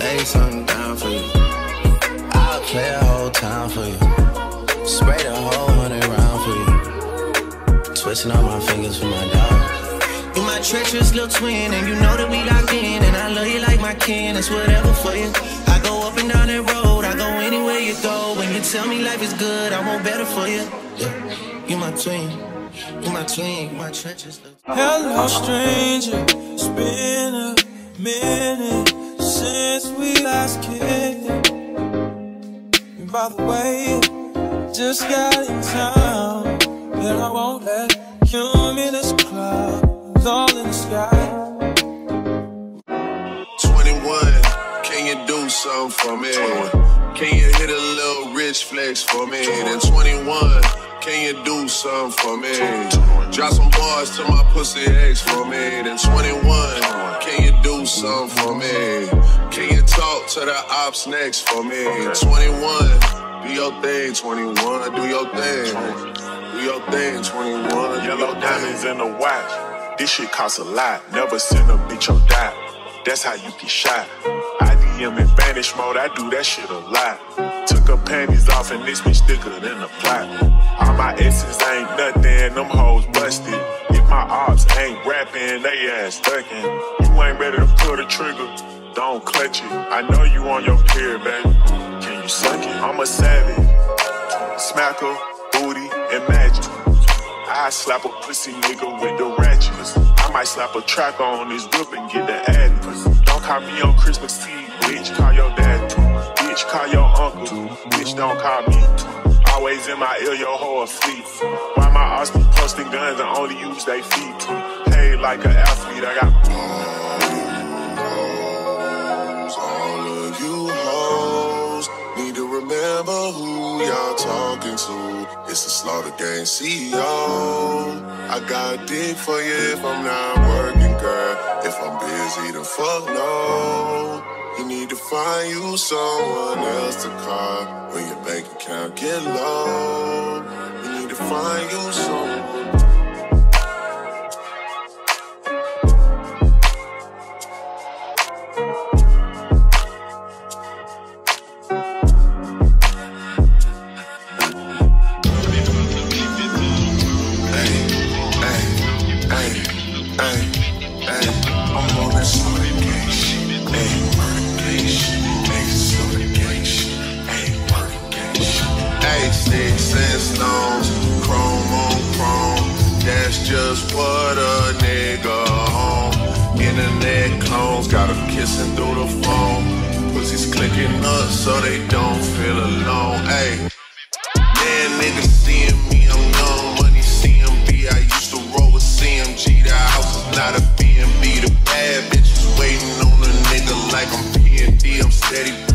lay something down for you. I'll play a whole time for you. Spray the whole hundred round for you. Twisting all my fingers for my dog. You my treacherous little twin, and you know that we locked in. And I love you like my kin, it's whatever for you. I go up and down that road, I go anywhere you go. When you tell me life is good, I want better for you. Yeah, you my twin. You my twin, you my treacherous little Hello, stranger. It's been a minute since we last kissed. And by the way, just got in town, and I won't let cumulus clouds all in the sky. 21, can you do something for me? Can you hit a little rich flex for me? Then 21, can you do something for me? Drop some bars to my pussy ex for me. Then 21, can you do something for me? Can you talk to the ops next for me? 21, do your thing, 21, do your thing. Do your thing, 21. do Yellow your thing. diamonds in the watch. This shit costs a lot. Never send a bitch or die. That's how you get shot. IDM in vanish mode, I do that shit a lot. Took her panties off and this bitch thicker than a plot. All my exes ain't nothing, them hoes busted. If my ops ain't rapping, they ass ducking. You ain't ready to pull the trigger, don't clutch it. I know you on your period, baby. Can you suck it? I'm a savage. Smack her, booty, and magic. I slap a pussy nigga with the ratchets. I might slap a track on his whip and get the address. Call me on Christmas Eve, bitch. Call your dad. Bitch, call your uncle. Bitch, don't call me. Always in my ear, your whole fleet. Why my ass be posting guns and only use they feet? Paid like an athlete, I got all of you hoes need to remember who y'all talking to. It's the Slaughter Gang CEO. I got dick for you if I'm not working. I'm busy, then fuck no. You need to find you someone else to call when your bank account get low. You need to find you someone. Kissing through the phone. Pussies clicking up so they don't feel alone. Ay. Man, niggas seeing me, I'm young money, CMB. I used to roll with CMG. The house is not a B&B. The bad bitches waiting on a nigga like I'm P&D. I'm steady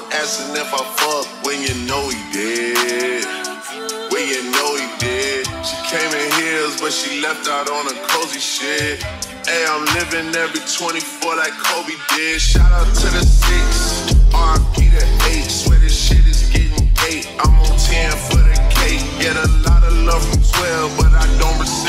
Love asking if I fuck when you know he did. When you know he did. She came in heels, but she left out on a cozy shit. Hey, I'm living every 24 like Kobe did. Shout out to the six, RP to eight. Swear this shit is getting eight. I'm on 10 for the cake. Get a lot of love from 12, but I don't reciprocate.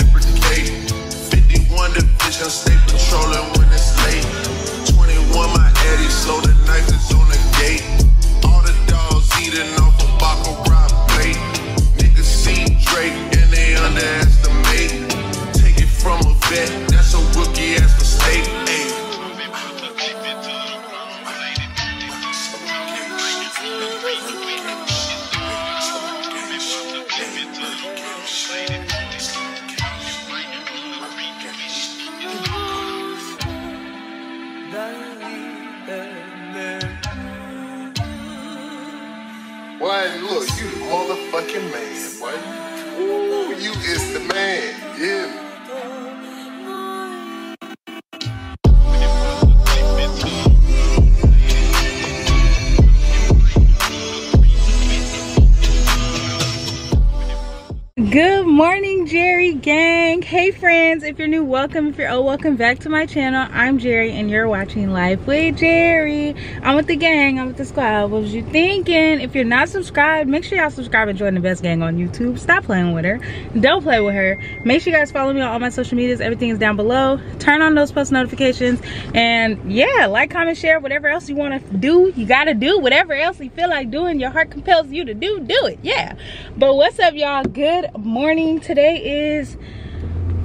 Welcome if you're old welcome back to my channel. I'm jerry and you're watching life with jerry. I'm with the gang i'm with the squad. What was you thinking? If you're not subscribed make sure y'all subscribe and join the best gang on youtube. Stop playing with her. Don't play with her. Make sure you guys follow me on all my social medias. Everything is down below. Turn on those post notifications. And yeah like comment share whatever else you want to do. You gotta do whatever else you feel like doing. Your heart compels you to do do it. Yeah. But what's up y'all? Good morning. Today is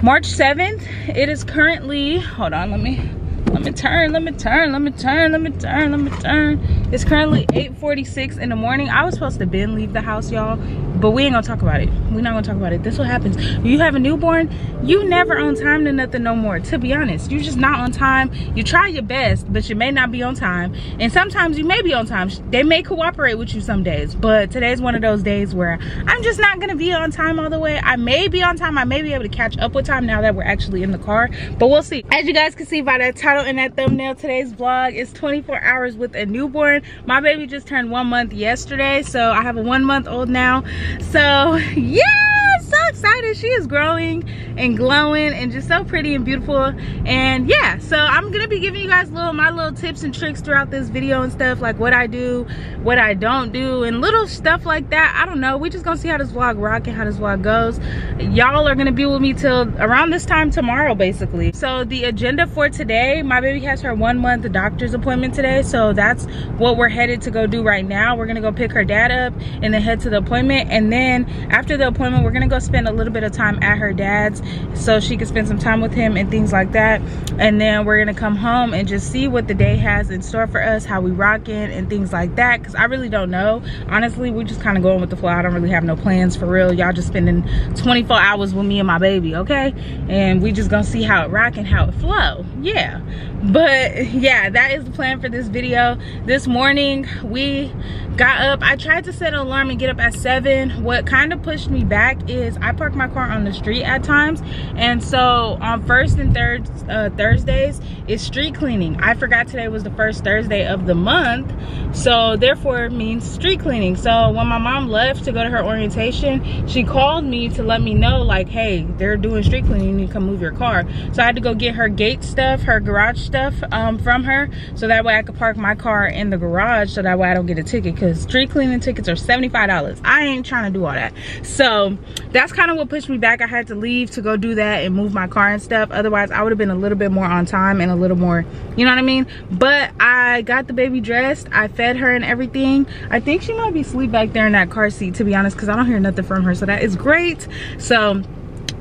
March 7th. It is currently, hold on, let me let me turn, let me turn, let me turn, let me turn, let me turn. It's currently 8.46 in the morning. I was supposed to Ben leave the house, y'all, but we ain't gonna talk about it. We're not gonna talk about it. This what happens. You have a newborn, you never on time to nothing no more. To be honest, you're just not on time. You try your best, but you may not be on time. And sometimes you may be on time. They may cooperate with you some days, but today's one of those days where I'm just not gonna be on time all the way. I may be on time. I may be able to catch up with time now that we're actually in the car, but we'll see. As you guys can see by that title and that thumbnail, today's vlog is 24 hours with a newborn. My baby just turned one month yesterday, so I have a one month old now. So yeah, so excited. She is growing and glowing and just so pretty and beautiful. And yeah, so I'm gonna be giving you guys little my little tips and tricks throughout this video and stuff, like what I do, what I don't do, and little stuff like that. I don't know. We just gonna see how this vlog rock and how this vlog goes. Y'all are gonna be with me till around this time tomorrow, basically. So the agenda for today, my baby has her one month doctor's appointment today. So that's what we're headed to go do right now. We're gonna go pick her dad up and then head to the appointment. And then after the appointment, we're gonna go spend a little bit of time at her dad's so she could spend some time with him and things like that. And then we're gonna come home and just see what the day has in store for us how we rocking and things like that because i really don't know. Honestly we're just kind of going with the flow. I don't really have no plans for real. Y'all just spending 24 hours with me and my baby okay? And we just gonna see how it rock and how it flow. Yeah but yeah that is the plan for this video. This morning we got up. I tried to set an alarm and get up at seven. What kind of pushed me back is i park my car on the street at times. And so on first and third uh, thursdays is street cleaning. I forgot today was the first thursday of the month. So therefore it means street cleaning. So when my mom left to go to her orientation she called me to let me know like hey they're doing street cleaning. You need to come move your car. So i had to go get her gate stuff her garage stuff um, from her. So that way i could park my car in the garage so that way i don't get a ticket because street cleaning tickets are 75 dollars. I ain't trying to do all that. So that's kind of what pushed me back. I had to leave to go do that and move my car and stuff. Otherwise i would have been a little bit more on time and a little more you know what i mean? But i got the baby dressed. I fed her and everything. I think she might be asleep back there in that car seat to be honest because i don't hear nothing from her. So that is great. So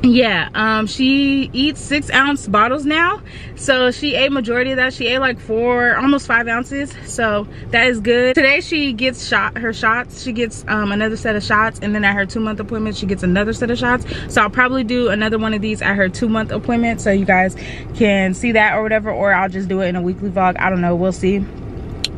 yeah um she eats six ounce bottles now. So she ate majority of that. She ate like four almost five ounces. So that is good. Today she gets shot her shots. She gets um another set of shots. And then at her two month appointment she gets another set of shots. So i'll probably do another one of these at her two month appointment. So you guys can see that or whatever or i'll just do it in a weekly vlog. I don't know. We'll see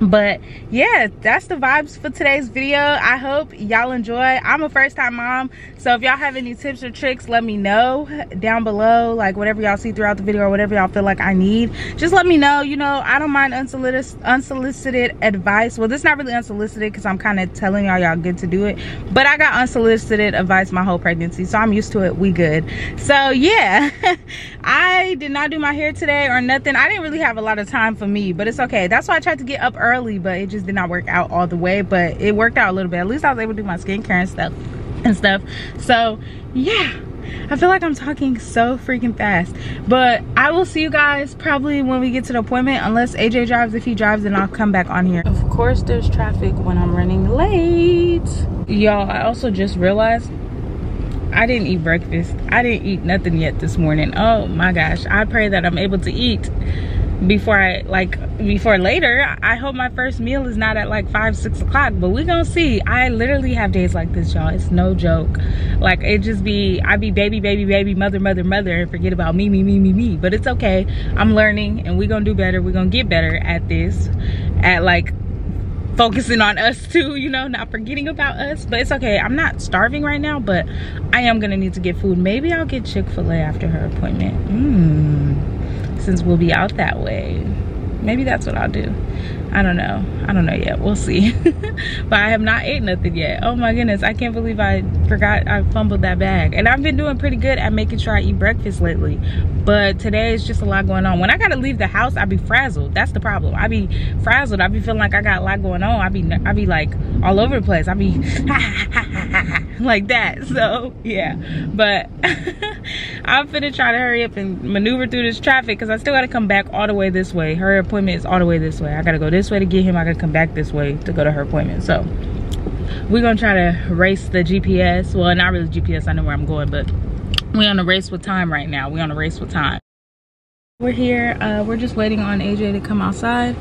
but yeah that's the vibes for today's video. I hope y'all enjoy. I'm a first time mom so if y'all have any tips or tricks let me know down below. Like whatever y'all see throughout the video or whatever y'all feel like i need just let me know. You know i don't mind unsolicited unsolicited advice. Well this is not really unsolicited because i'm kind of telling y'all y'all good to do it. But i got unsolicited advice my whole pregnancy so i'm used to it. We good. So yeah i did not do my hair today or nothing. I didn't really have a lot of time for me but it's okay. That's why i tried to get up early early but it just did not work out all the way but it worked out a little bit at least i was able to do my skincare and stuff and stuff so yeah I feel like I'm talking so freaking fast. But I will see you guys probably when we get to the appointment. Unless AJ drives. If he drives, then I'll come back on here. Of course, there's traffic when I'm running late. Y'all, I also just realized I didn't eat breakfast. I didn't eat nothing yet this morning. Oh my gosh. I pray that I'm able to eat before I like before later I hope my first meal is not at like five six o'clock but we gonna see. I literally have days like this y'all. It's no joke. Like it just be I be baby baby baby mother mother mother and forget about me me me me me. But it's okay. I'm learning and we gonna do better. We gonna get better at this at like focusing on us too you know not forgetting about us. But it's okay. I'm not starving right now but i am gonna need to get food. Maybe i'll get chick-fil-a after her appointment. Mm since we'll be out that way. maybe that's what I'll do. I don't know. I don't know yet. We'll see. but I have not ate nothing yet. Oh my goodness. I can't believe I forgot I fumbled that bag. And I've been doing pretty good at making sure I eat breakfast lately. But today is just a lot going on. When I gotta leave the house, I be frazzled. That's the problem. I be frazzled. I be feeling like I got a lot going on. I be I be like all over the place. I be like that. So yeah. But I'm finna try to hurry up and maneuver through this traffic because I still gotta come back all the way this way. Her appointment is all the way this way. I gotta go this way to get him. I gotta come back this way to go to her appointment. So we're gonna try to race the GPS. Well, not really GPS, I know where I'm going, but we're on a race with time right now. We're on a race with time. We're here, uh, we're just waiting on AJ to come outside.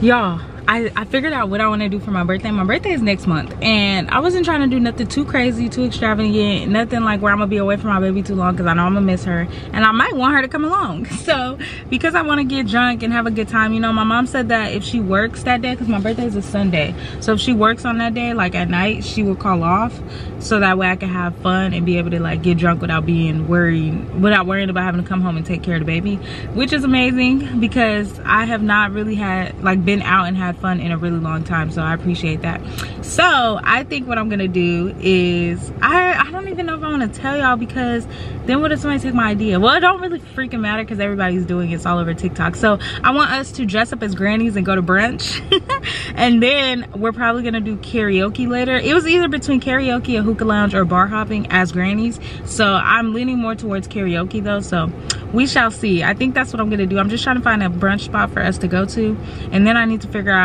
Y'all, I, I figured out what I want to do for my birthday. My birthday is next month. And I wasn't trying to do nothing too crazy, too extravagant. Nothing like where I'm going to be away from my baby too long because I know I'm going to miss her. And I might want her to come along. So because I want to get drunk and have a good time, you know, my mom said that if she works that day, because my birthday is a Sunday. So if she works on that day, like at night, she will call off. So that way I can have fun and be able to like get drunk without being worried, without worrying about having to come home and take care of the baby. Which is amazing because I have not really had, like been out and had had fun in a really long time so i appreciate that. So i think what i'm gonna do is i i don't even know if i want to tell y'all because then what if somebody take my idea? Well it don't really freaking matter because everybody's doing it. it's all over tiktok. So i want us to dress up as grannies and go to brunch. And then we're probably gonna do karaoke later. It was either between karaoke a hookah lounge or bar hopping as grannies. So i'm leaning more towards karaoke though so we shall see. I think that's what i'm gonna do. I'm just trying to find a brunch spot for us to go to and then i need to figure out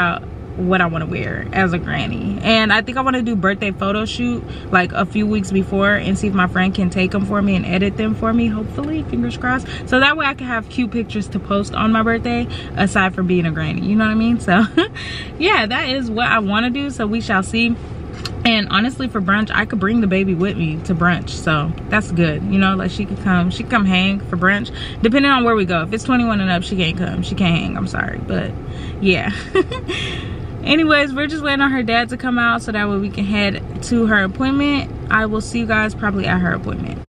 what I want to wear as a granny. And I think I want to do birthday photo shoot like a few weeks before and see if my friend can take them for me and edit them for me, hopefully, fingers crossed. So that way I can have cute pictures to post on my birthday aside from being a granny, you know what I mean? So yeah, that is what I want to do. So we shall see and honestly for brunch i could bring the baby with me to brunch so that's good. You know like she could come she could come hang for brunch. Depending on where we go. If it's 21 and up she can't come. She can't hang i'm sorry. But yeah. Anyways we're just waiting on her dad to come out so that way we can head to her appointment. I will see you guys probably at her appointment.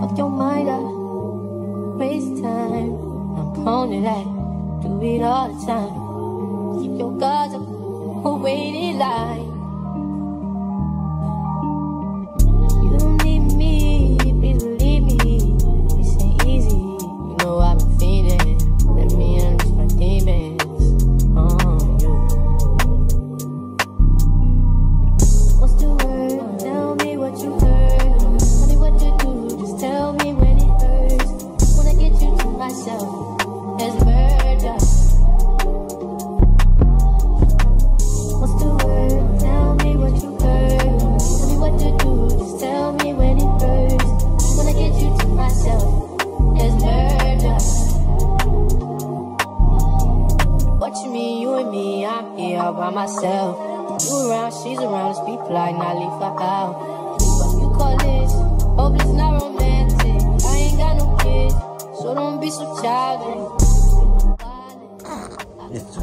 Fuck your mind up, waste time. I'm prone to that, do it all the time. Keep your guards up, wait in line. Amen. I'm here all by myself. You around, she's around, let's be polite, not leave her out. What you call this? Hope it's not romantic. I ain't got no kids, so don't be so childish. It's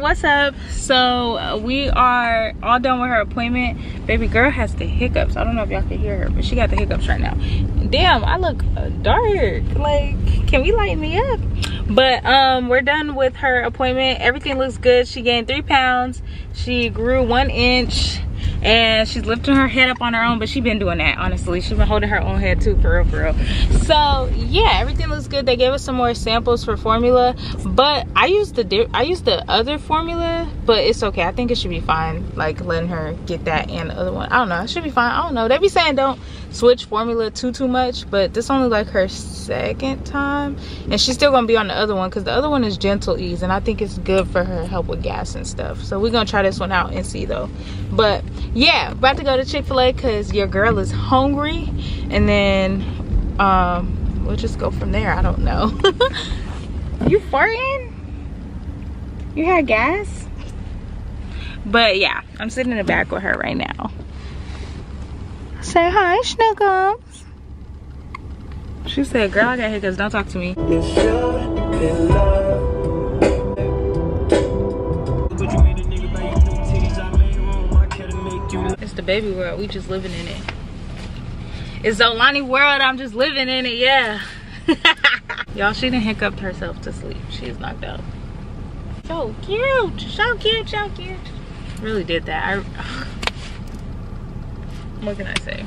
what's up? So uh, we are all done with her appointment. Baby girl has the hiccups. I don't know if y'all can hear her but she got the hiccups right now. Damn i look uh, dark. Like can we lighten me up? But um we're done with her appointment. Everything looks good. She gained three pounds. She grew one inch and she's lifting her head up on her own but she's been doing that honestly. She's been holding her own head too for real for real. So yeah everything looks good. They gave us some more samples for formula but i used the i used the other formula but it's okay. I think it should be fine like letting her get that and the other one. I don't know. It should be fine. I don't know. They be saying don't switch formula too too much but this only like her second time and she's still gonna be on the other one because the other one is Gentlease and i think it's good for her help with gas and stuff. So we're gonna try this one out and see though. But yeah about to go to chick-fil-a because your girl is hungry and then um we'll just go from there. I don't know. You farting? You had gas? But yeah i'm sitting in the back with her right now Say hi, Snookums. She said, girl, I got hiccups. Don't talk to me. It's the baby world. We just living in it. It's Zolani world. I'm just living in it. Yeah. Y'all, she didn't hiccup herself to sleep. She's knocked out. So cute. So cute. So cute. Really did that. I, what can I say?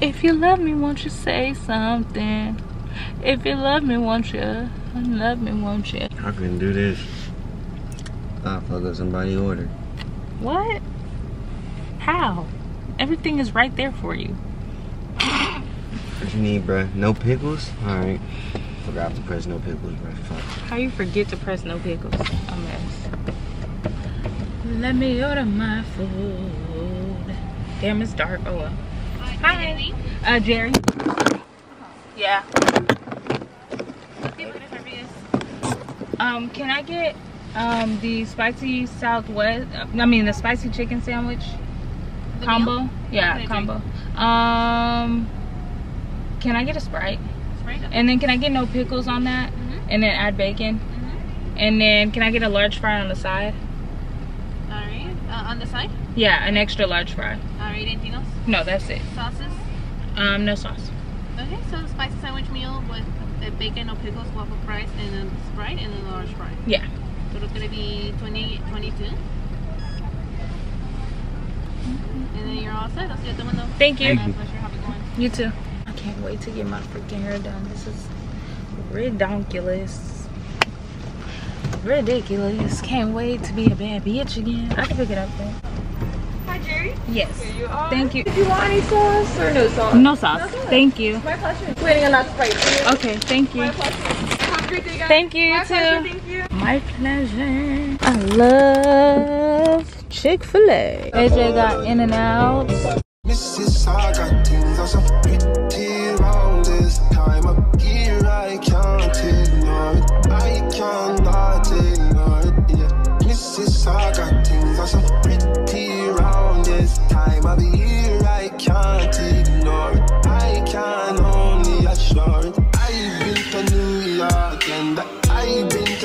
If you love me, won't you say something? If you love me, won't you? Love me, won't you? I couldn't do this. I fuck up somebody order. What? How? Everything is right there for you. What you need, bruh? No pickles? Alright. Forgot to press no pickles, bruh. Fuck. How you forget to press no pickles? A mess. Let me order my food. Damn, it's dark. Oh well. Hi. Uh, Jerry. Yeah. Um, can I get um the spicy Southwest? I mean the spicy chicken sandwich combo. Yeah, combo. Um, can I get a sprite? Up. And then can I get no pickles on that? Mhm. And then add bacon. Mhm. And then can I get a large fry on the side? Uh, on the side. Yeah, an extra large fry. All right. Anything else? No, that's it. Sauces. Um, no sauce. Okay. So the spicy sandwich meal with bacon, no pickles, waffle fries, and then Sprite, and then a large fry. Yeah. So it's gonna be 20, 22. And then you're all set. I'll see you at the window. Thank you. My pleasure. Have a good. You too. I can't wait to get my freaking hair done. This is ridiculous. Ridiculous. Can't wait to be a bad bitch again. I can pick it up though. Hi, Jerry. Yes. Here you are. Thank you. Did you want any sauce or no sauce? No sauce. Okay. Thank you. My pleasure. Waiting on that sprite. Okay, thank you. My pleasure. Have a great day, guys. Thank you, My too. pleasure. Thank you. My pleasure. I love Chick-fil-A. AJ got in and out. Mississauga things are so pretty round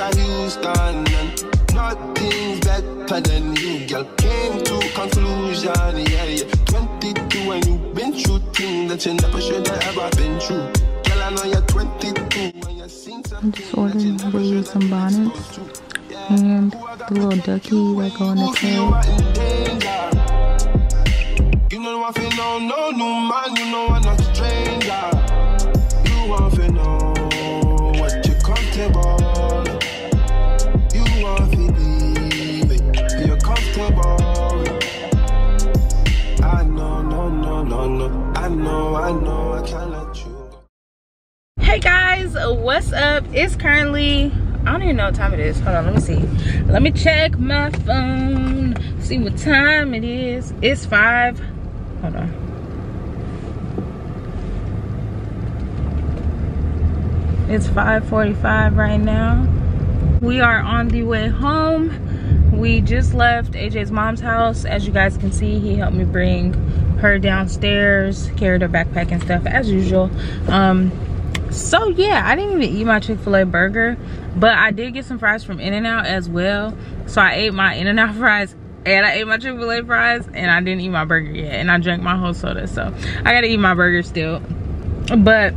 To Houston and nothing's better than you, girl. Came to conclusion, yeah, yeah. 22 and you've been through things that you never should have ever been through. Girl, I know you're 22 and you've seen I'm just ordering weed, some bonnets, and the little ducky that go in the tail. You know to know no new man, you know I'm not Hey guys, what's up? It's currently, I don't even know what time it is. Hold on, let me see. Let me check my phone, see what time it is. It's five. Hold on. It's 5:45 right now. We are on the way home. We just left AJ's mom's house. As you guys can see, he helped me bring her downstairs, carried her backpack and stuff as usual. Um, so yeah, I didn't even eat my Chick-fil-A burger, but I did get some fries from In-N-Out as well. So I ate my In-N-Out fries and I ate my Chick-fil-A fries and I didn't eat my burger yet. And I drank my whole soda, so I gotta eat my burger still. But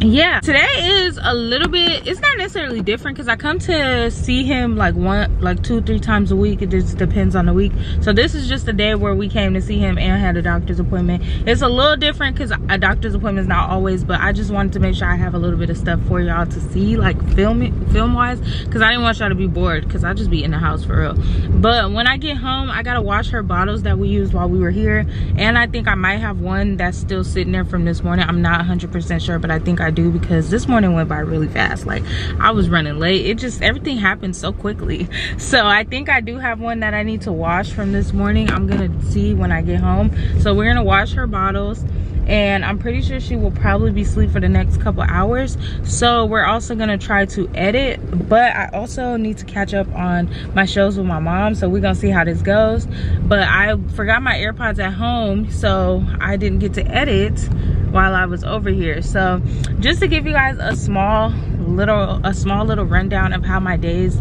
yeah today is a little bit it's not necessarily different because i come to see him like one like two three times a week. It just depends on the week. So this is just a day where we came to see him and had a doctor's appointment. It's a little different because a doctor's appointment is not always but i just wanted to make sure i have a little bit of stuff for y'all to see like film film wise because i didn't want y'all to be bored because i just be in the house for real. But when i get home i gotta wash her bottles that we used while we were here and i think i might have one that's still sitting there from this morning. I'm not 100 percent sure but i think i I do because this morning went by really fast. Like I was running late. It just, everything happened so quickly. So I think I do have one that I need to wash from this morning. I'm gonna see when I get home. So we're gonna wash her bottles and I'm pretty sure she will probably be asleep for the next couple hours. So we're also gonna try to edit, but I also need to catch up on my shows with my mom. So we're gonna see how this goes. But I forgot my AirPods at home, so I didn't get to edit while I was over here. So just to give you guys a small little, a small little rundown of how my days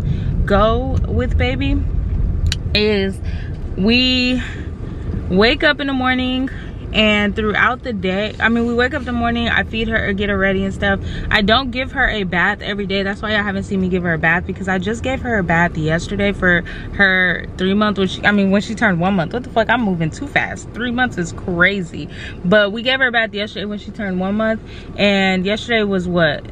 go with baby is we wake up in the morning and throughout the day i mean we wake up in the morning i feed her or get her ready and stuff. I don't give her a bath every day. That's why y'all haven't seen me give her a bath because i just gave her a bath yesterday for her three month which i mean when she turned one month. What the fuck? I'm moving too fast. Three months is crazy. But we gave her a bath yesterday when she turned one month. And yesterday was what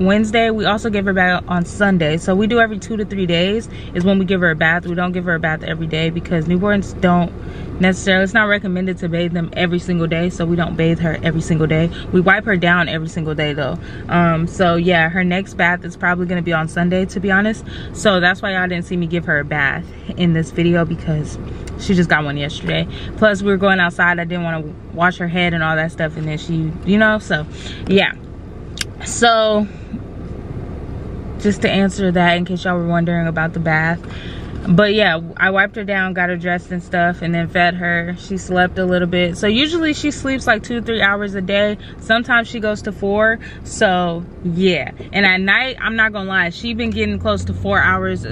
Wednesday. We also give her a bath on Sunday. So we do every two to three days is when we give her a bath. We don't give her a bath every day because newborns don't necessarily, it's not recommended to bathe them every single day. So we don't bathe her every single day. We wipe her down every single day though. Um, so yeah, her next bath is probably gonna be on Sunday to be honest. So that's why y'all didn't see me give her a bath in this video because she just got one yesterday. Plus we were going outside. I didn't want to wash her head and all that stuff. And then she, you know, so yeah. So just to answer that in case y'all were wondering about the bath. But yeah i wiped her down got her dressed and stuff and then fed her. She slept a little bit. So usually she sleeps like two three hours a day. Sometimes she goes to four. So yeah. And at night i'm not gonna lie she been getting close to four hours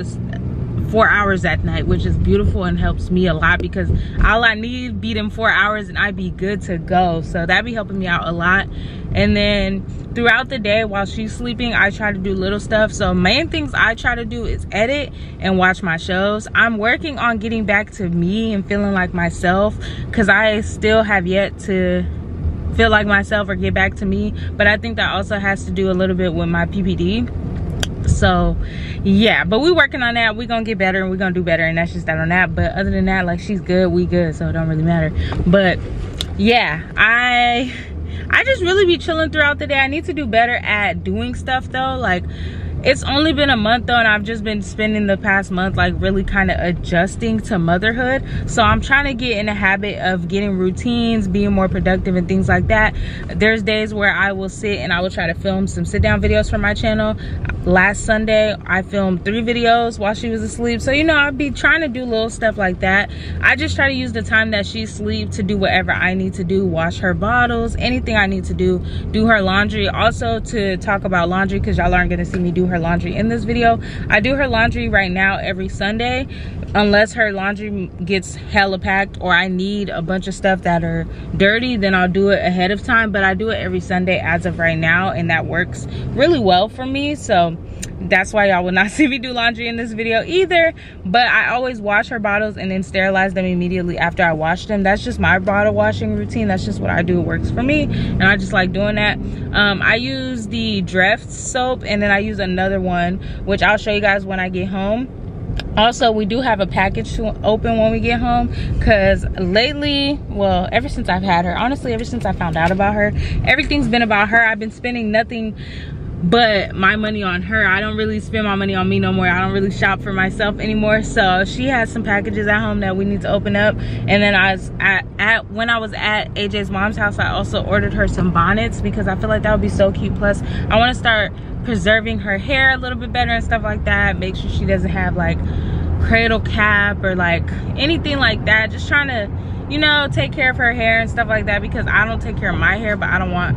four hours at night which is beautiful and helps me a lot because all i need be them four hours and I'd be good to go. So that be helping me out a lot. And then throughout the day while she's sleeping i try to do little stuff. So main things i try to do is edit and watch my shows. I'm working on getting back to me and feeling like myself because i still have yet to feel like myself or get back to me. But i think that also has to do a little bit with my ppd so yeah but we working on that. We gonna get better and we gonna do better and that's just that on that. But other than that like she's good we good so it don't really matter. But yeah i i just really be chilling throughout the day. I need to do better at doing stuff though. Like it's only been a month though and i've just been spending the past month like really kind of adjusting to motherhood. So i'm trying to get in the habit of getting routines being more productive and things like that. There's days where i will sit and i will try to film some sit down videos for my channel. Last sunday i filmed three videos while she was asleep. So you know i'll be trying to do little stuff like that. I just try to use the time that she sleep to do whatever i need to do wash her bottles anything i need to do do her laundry. Also to talk about laundry because y'all aren't going to see me do her laundry in this video. I do her laundry right now every sunday unless her laundry gets hella packed or i need a bunch of stuff that are dirty then i'll do it ahead of time but i do it every sunday as of right now and that works really well for me. So that's why y'all will not see me do laundry in this video either. But i always wash her bottles and then sterilize them immediately after i wash them. That's just my bottle washing routine. That's just what i do. It works for me. And i just like doing that. Um, i use the Dreft soap and then i use another one which i'll show you guys when i get home. Also we do have a package to open when we get home because lately well ever since i've had her honestly ever since i found out about her everything's been about her. I've been spending nothing but my money on her i don't really spend my money on me no more. I don't really shop for myself anymore. So she has some packages at home that we need to open up. And then i was at, at when i was at aj's mom's house i also ordered her some bonnets because i feel like that would be so cute. Plus i want to start preserving her hair a little bit better and stuff like that. Make sure she doesn't have like cradle cap or like anything like that. Just trying to you know take care of her hair and stuff like that because i don't take care of my hair but i don't want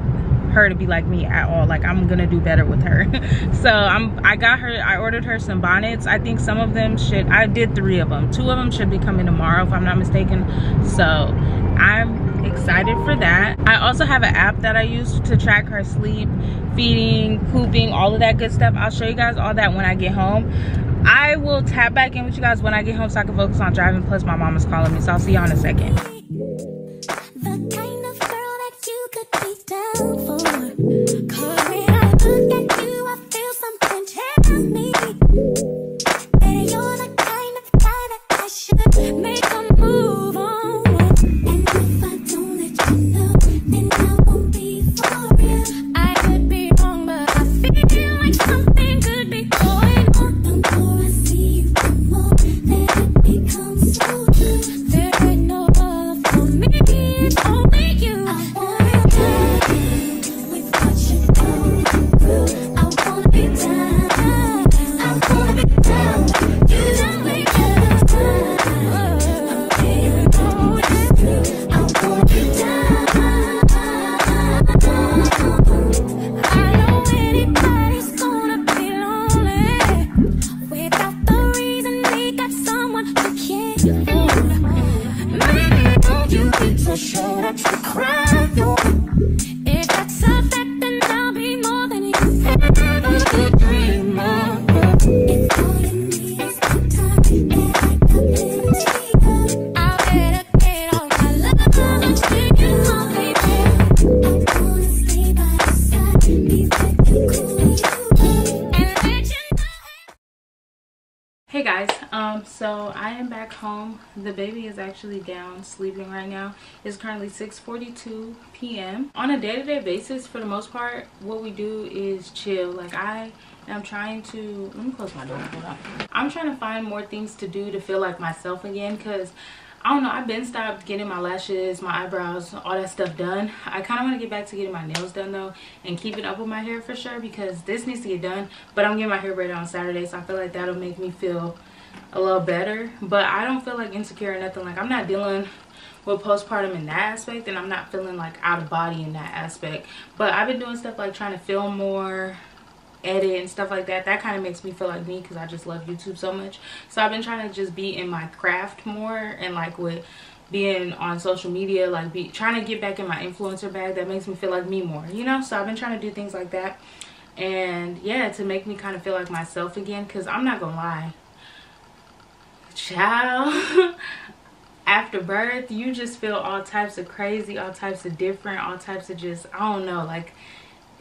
her to be like me at all. Like i'm gonna do better with her. So i'm i got her i ordered her some bonnets. I think some of them should i did three of them. Two of them should be coming tomorrow if i'm not mistaken. So i'm excited for that. I also have an app that i use to track her sleep feeding pooping all of that good stuff. I'll show you guys all that when i get home. I will tap back in with you guys when i get home so i can focus on driving plus my mom is calling me. So i'll see y'all in a second I actually down sleeping right now. It's currently 6:42 p.m. On a day-to-day basis, for the most part, what we do is chill. Like I am trying to let me close my door. I'm trying to find more things to do to feel like myself again, cause I don't know. I've been stopped getting my lashes, my eyebrows, all that stuff done. I kind of want to get back to getting my nails done though and keeping up with my hair for sure because this needs to get done. But I'm getting my hair braided on Saturday, so I feel like that'll make me feel a little better. But I don't feel like insecure or nothing. Like I'm not dealing with postpartum in that aspect and I'm not feeling like out of body in that aspect. But I've been doing stuff like trying to film more edit and stuff like that that kind of makes me feel like me because i just love youtube so much so i've been trying to just be in my craft more and like with being on social media like be trying to get back in my influencer bag that makes me feel like me more you know so i've been trying to do things like that and yeah to make me kind of feel like myself again because i'm not gonna lie child after birth you just feel all types of crazy all types of different all types of just i don't know like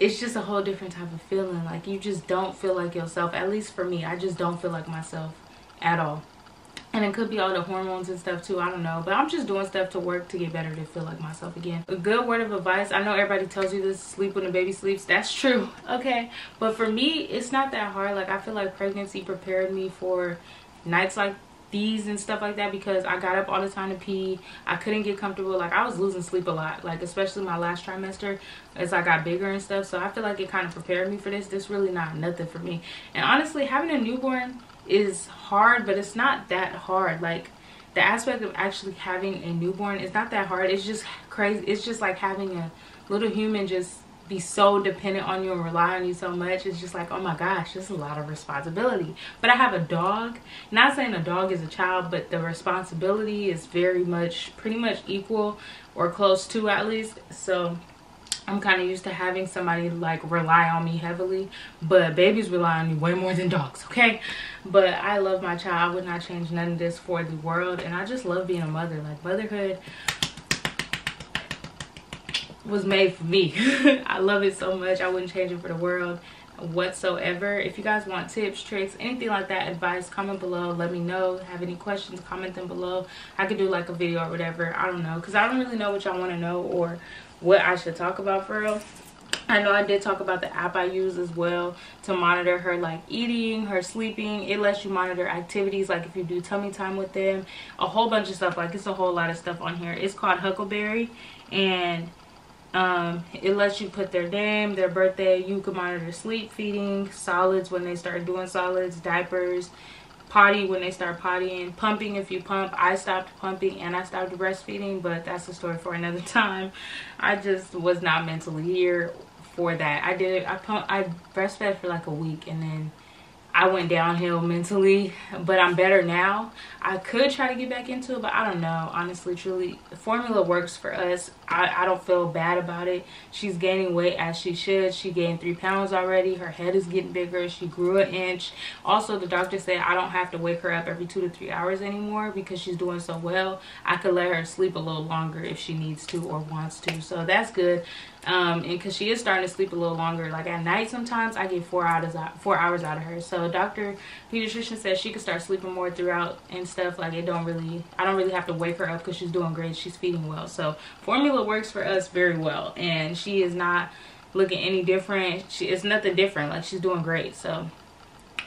it's just a whole different type of feeling. Like you just don't feel like yourself at least for me i just don't feel like myself at all. And it could be all the hormones and stuff too i don't know but i'm just doing stuff to work to get better to feel like myself again. A good word of advice i know everybody tells you this sleep when the baby sleeps that's true okay? But for me it's not that hard like i feel like pregnancy prepared me for nights like these and stuff like that because I got up all the time to pee. I couldn't get comfortable. Like I was losing sleep a lot. Like especially my last trimester as I got bigger and stuff. So I feel like it kind of prepared me for this. This really not nothing for me. And honestly, having a newborn is hard, but it's not that hard. Like the aspect of actually having a newborn is not that hard. It's just crazy. It's just like having a little human just be so dependent on you and rely on you so much it's just like oh my gosh this is a lot of responsibility. But i have a dog. Not saying a dog is a child but the responsibility is very much pretty much equal or close to at least. So i'm kind of used to having somebody like rely on me heavily. But babies rely on me way more than dogs okay? But i love my child. I would not change none of this for the world. And i just love being a mother. Like motherhood was made for me. I love it so much. I wouldn't change it for the world whatsoever. If you guys want tips tricks anything like that advice comment below. Let me know. Have any questions comment them below. I could do like a video or whatever. I don't know. Because i don't really know what y'all want to know or what i should talk about for real. I know I did talk about the app I use as well to monitor her like eating, her sleeping. It lets you monitor activities like if you do tummy time with them, a whole bunch of stuff. Like it's a whole lot of stuff on here. It's called Huckleberry. And um, it lets you put their name, their birthday. You can monitor sleep, feeding, solids when they start doing solids, diapers, potty when they start pottying, pumping if you pump. I stopped pumping and I stopped breastfeeding, but that's a story for another time. I just was not mentally here for that. I did I pump I breastfed for like a week and then I went downhill mentally, but I'm better now. I could try to get back into it, but I don't know. Honestly, truly, the formula works for us. I, I don't feel bad about it. She's gaining weight as she should. She gained three pounds already. Her head is getting bigger. She grew an inch. Also, the doctor said I don't have to wake her up every two to three hours anymore because she's doing so well. I could let her sleep a little longer if she needs to or wants to. So that's good um and because she is starting to sleep a little longer. Like at night sometimes i get four hours out four hours out of her. So doctor pediatrician says she could start sleeping more throughout and stuff. Like it don't really i don't really have to wake her up because she's doing great. She's feeding well. So formula works for us very well. And she is not looking any different. She it's nothing different. Like she's doing great. So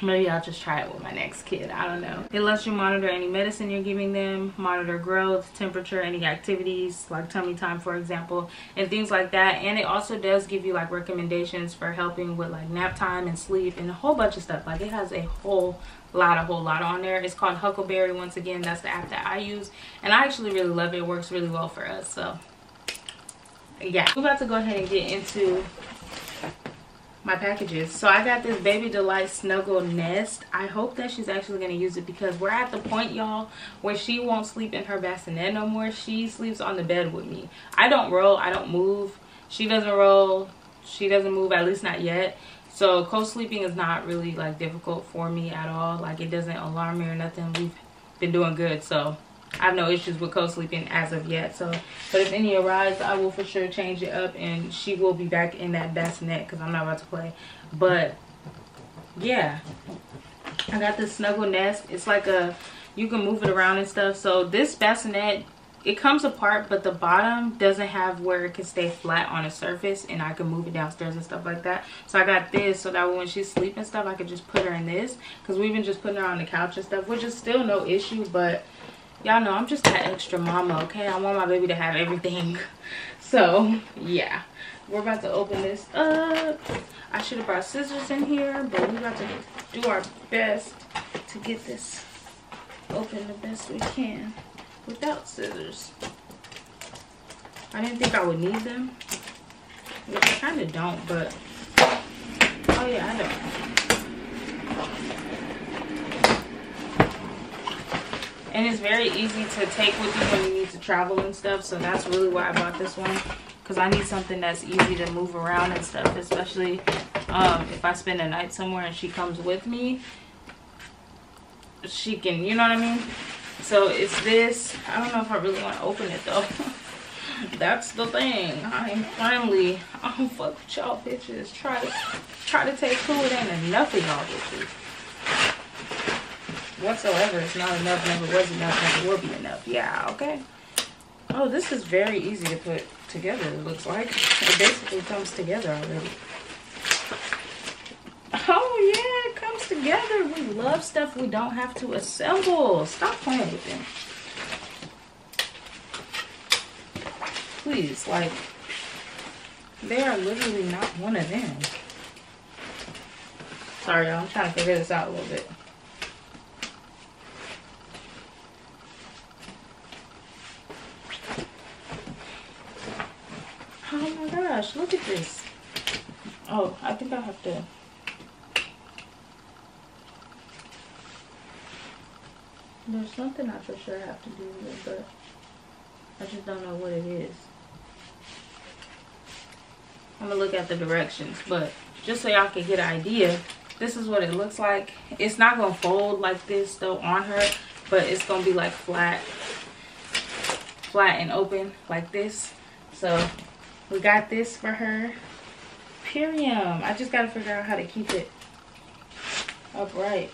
maybe i'll just try it with my next kid. I don't know. It lets you monitor any medicine you're giving them monitor growth temperature any activities like tummy time for example and things like that. And it also does give you like recommendations for helping with like nap time and sleep and a whole bunch of stuff. Like it has a whole lot a whole lot on there. It's called huckleberry once again that's the app that i use. And i actually really love it, it works really well for us. So yeah. We're about to go ahead and get into my packages. So i got this baby delight snuggle nest. I hope that she's actually going to use it because we're at the point y'all where she won't sleep in her bassinet no more. She sleeps on the bed with me. I don't roll i don't move. She doesn't roll she doesn't move at least not yet. So co-sleeping is not really like difficult for me at all. Like it doesn't alarm me or nothing. We've been doing good so I have no issues with co-sleeping as of yet. So, but if any arise, I will for sure change it up, and she will be back in that bassinet because I'm not about to play. But yeah, I got this snuggle nest. It's like a you can move it around and stuff. So this bassinet it comes apart but the bottom doesn't have where it can stay flat on a surface and I can move it downstairs and stuff like that so I got this so that when she's sleeping stuff I could just put her in this because we've been just putting her on the couch and stuff which is still no issue but y'all know i'm just that extra mama okay? I want my baby to have everything. So yeah. We're about to open this up. I should have brought scissors in here but we got to do our best to get this open the best we can without scissors. I didn't think i would need them which i kind of don't but oh yeah i don't and it's very easy to take with you when you need to travel and stuff so that's really why i bought this one because i need something that's easy to move around and stuff especially um, if i spend a night somewhere and she comes with me she can you know what i mean? So it's this i don't know if i really want to open it though. That's the thing i'm finally oh fuck with y'all bitches try to try to take food ain't enough of y'all bitches whatsoever it's not enough never was enough never will be enough. Yeah okay. Oh this is very easy to put together it looks like. It basically comes together already. Oh yeah it comes together. We love stuff we don't have to assemble. Stop playing with them. Please like they are literally not one of them. Sorry y'all i'm trying to figure this out a little bit Oh my gosh, look at this. Oh, I think I have to. There's something I for sure have to do with it, but I just don't know what it is. I'm gonna look at the directions, but just so y'all can get an idea, this is what it looks like. It's not gonna fold like this though on her, but it's gonna be like flat, flat and open like this. So we got this for her. Purium. I just got to figure out how to keep it upright.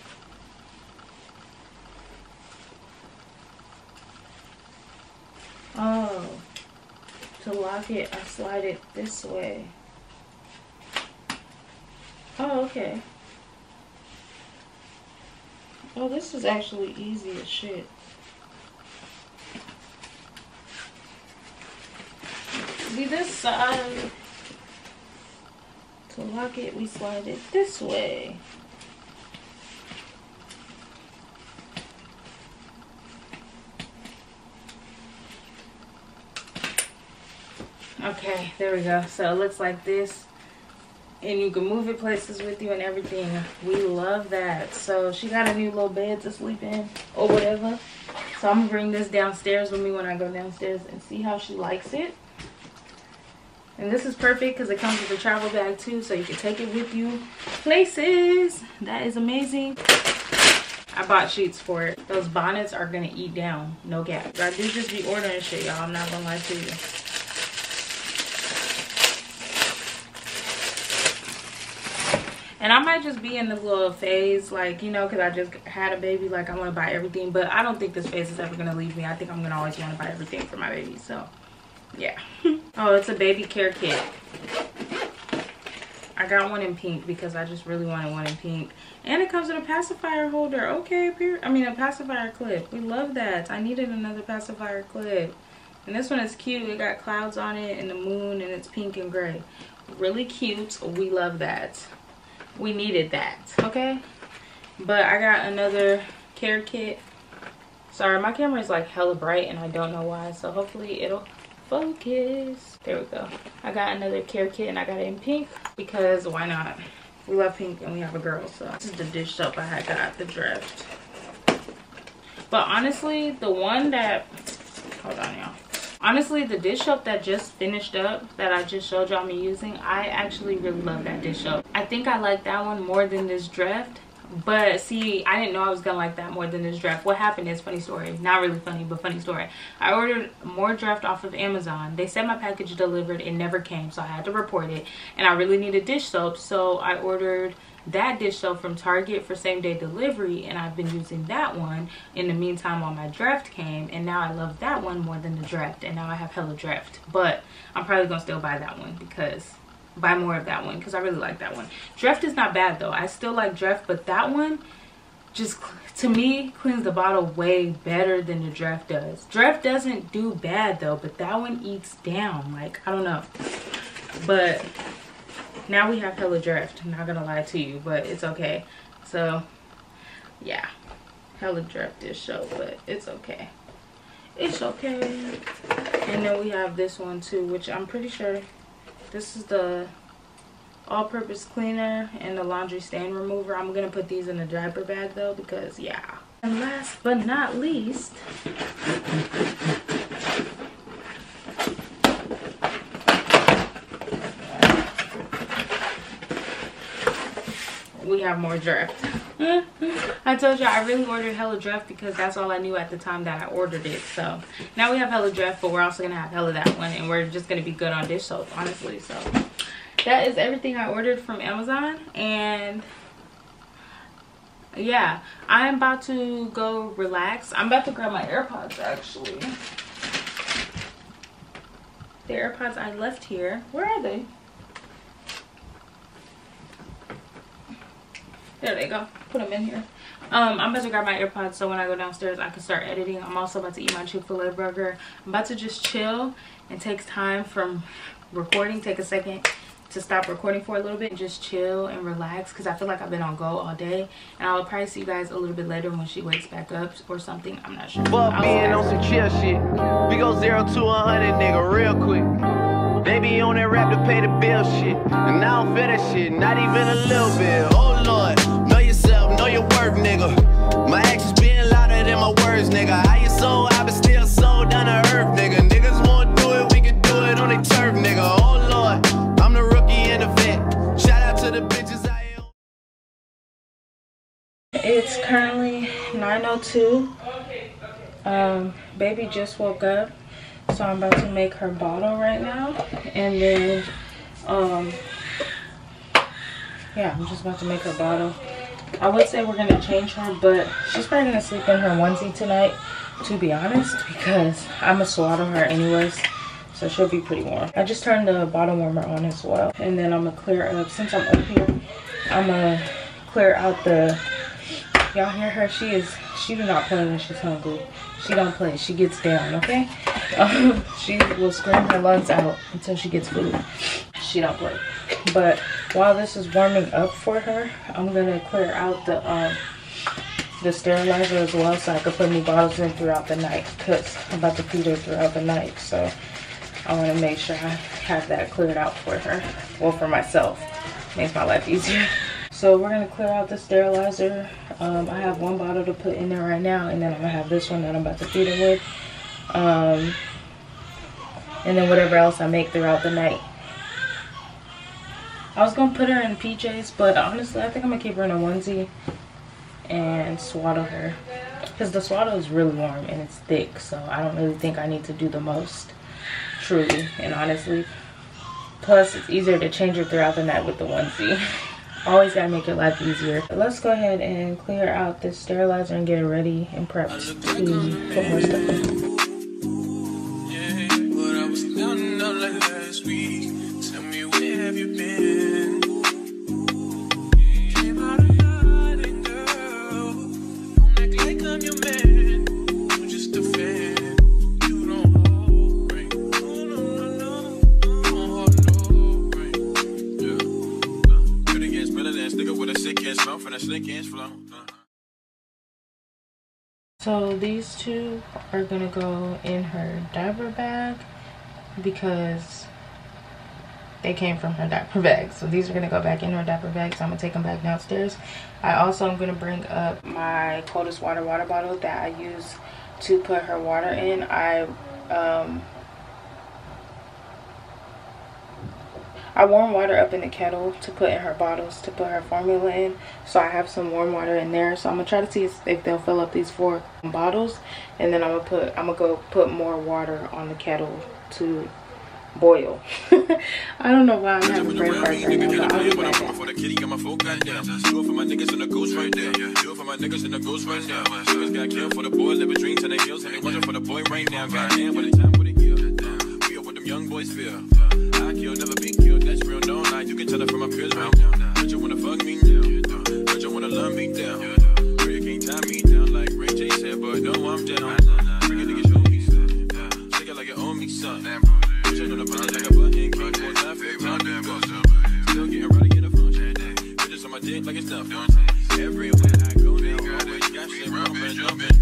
Oh. To lock it, I slide it this way. Oh, okay. Oh, this is actually easy as shit. This side. To lock it, we slide it this way. Okay, there we go. So it looks like this. And you can move it places with you and everything. We love that. So she got a new little bed to sleep in or whatever. So I'm going to bring this downstairs with me when I go downstairs and see how she likes it. And this is perfect because it comes with a travel bag too. So you can take it with you places. That is amazing. I bought sheets for it. Those bonnets are to eat down. No gap. I do just be ordering shit, y'all. I'm not to lie to you. And I might just be in the little phase, like, you know, because I just had a baby. Like, I want to buy everything. But I don't think this phase is ever going to leave me. I think I'm going to always want to buy everything for my baby. So, yeah. oh, it's a baby care kit. I got one in pink because I just really wanted one in pink. And it comes with a pacifier holder. Okay, I mean, a pacifier clip. We love that. I needed another pacifier clip. And this one is cute. It got clouds on it and the moon and it's pink and gray. Really cute. We love that we needed that okay but i got another care kit sorry my camera is like hella bright and i don't know why so hopefully it'll focus. There we go. I got another care kit and I got it in pink because why not? We love pink and we have a girl, so this is the dish soap I had got the Dreft. But honestly, the one that hold on y'all. Honestly, the dish soap that just finished up that I just showed y'all me using, I actually really love that dish soap. I think I like that one more than this Dreft but see i didn't know i was gonna like that more than this Dreft. What happened is funny story. Not really funny but funny story. I ordered more Dreft off of amazon. They said my package delivered. It never came so i had to report it. And i really needed dish soap so i ordered that dish soap from target for same day delivery and i've been using that one. In the meantime while my Dreft came and now i love that one more than the Dreft and now i have hella Dreft. But i'm probably gonna still buy that one because buy more of that one because I really like that one. Dreft is not bad though. I still like Dreft, but that one just to me cleans the bottle way better than the Dreft does. Dreft doesn't do bad though, but that one eats down. Like I don't know, but now we have hella Dreft. I'm not gonna lie to you, but it's okay. So yeah, hella Dreft this show, but it's okay. It's okay. And then we have this one too, which I'm pretty sure this is the all-purpose cleaner and the laundry stain remover. I'm going to put these in the diaper bag though because yeah. And last but not least, we have more Dreft. I told you I really ordered hella Dreft because that's all I knew at the time that I ordered it. So now we have hella Dreft, but we're also gonna have hella that one, and we're just gonna be good on dish soap, honestly. So that is everything I ordered from Amazon, and yeah, I'm about to go relax. I'm about to grab my AirPods actually. The AirPods I left here. Where are they? There they go. Put them in here. Um, I'm about to grab my AirPods so when I go downstairs I can start editing. I'm also about to eat my Chick-fil-A burger. I'm about to just chill and take time from recording. Take a second to stop recording for a little bit and just chill and relax because I feel like I've been on go all day. And I'll probably see you guys a little bit later when she wakes back up or something. I'm not sure. Fuck being on some chill shit. We go zero to a hundred, nigga, real quick. Be on that rap to pay the bill shit. And I don't feel that shit, not even a little bit. Oh lord, know yourself, know your worth, nigga. My actions being louder than my words, nigga. How you so I been still so down to earth, nigga. Niggas won't do it, we can do it on their turf, nigga. Oh lord, I'm the rookie and the vet. Shout out to the bitches I am. It's currently 9.02. Um, baby just woke up. So I'm about to make her bottle right now. And then, um, yeah, I'm just about to make her bottle. I would say we're to change her, but she's probably to sleep in her onesie tonight, to be honest, because I'm to swaddle her anyways. So she'll be pretty warm. I just turned the bottle warmer on as well. And then I'm to clear up, since I'm up here, I'm to clear out the, y'all hear her? She is, she do not play when she's hungry. She don't play. She gets down, okay? Um, she will scream her lungs out until she gets food. She don't play. But while this is warming up for her, I'm gonna clear out the um the sterilizer as well so I can put new bottles in throughout the night because I'm about to feed her throughout the night. So I want to make sure I have that cleared out for her. Well, for myself. Makes my life easier. So we're going to clear out the sterilizer. Um, I have one bottle to put in there right now. And then I'm going to have this one that I'm about to feed her with. Um, and then whatever else I make throughout the night. I was going to put her in PJs. But honestly, I think I'm going to keep her in a onesie. And swaddle her. Because the swaddle is really warm and it's thick. So I don't really think I need to do the most. Truly and honestly. Plus, it's easier to change her throughout the night with the onesie. Always gotta make your life easier. Let's go ahead and clear out this sterilizer and get it ready and prepped to put more stuff in. Tell me where have you been? Two are gonna go in her diaper bag because they came from her diaper bag. So these are gonna go back in her diaper bag. So I'm gonna take them back downstairs. I also am gonna bring up my coldest water water bottle that I use to put her water in. I um, I warm water up in the kettle to put in her bottles to put her formula in. So I have some warm water in there. So I'm gonna try to see if they'll fill up these four bottles, and then I'm gonna put I'm gonna go put more water on the kettle to boil. I don't know why I'm having brain fart right now, but I'll be back. for the kitty, got my folk goddamn. Do it for my niggas and the ghost right there. Do it for my niggas and the ghost right now. Niggas got killed for the boy, living dreams and they heels, and they watching for the boy right now. Goddamn, what a time, young boys feel. Uh, I kill, never be killed, that's real, no lie. You can tell it from my peers right now. But you wanna fuck me now. But you wanna love me down. Girl, you can't tie me down like Ray J said, but no, I'm down. Bring a nigga, show me something. Shake it like you owe me something. Shake on the punch like a button, king, more time for time. Still getting ready in the function. Bitches on my dick like it's nothing. Everywhere I go now, always got shit bumping, jumping,